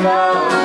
Love.